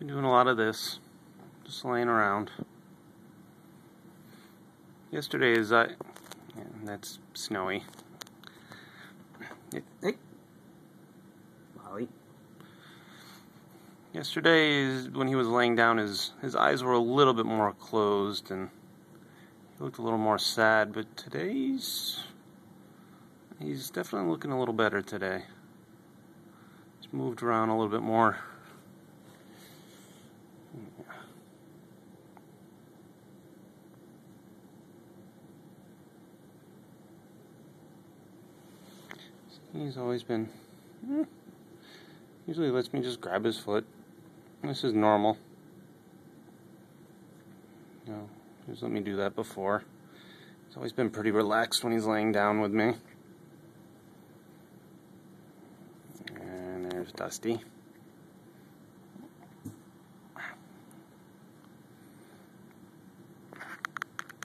Been doing a lot of this, just laying around. Yesterday is I, yeah, that's snowy. Hey, Molly. Yesterday is when he was laying down. His his eyes were a little bit more closed and he looked a little more sad. But today's he's definitely looking a little better today. He's moved around a little bit more. He's always been. Eh, usually lets me just grab his foot. This is normal. No, he's let me do that before. He's always been pretty relaxed when he's laying down with me. And there's Dusty.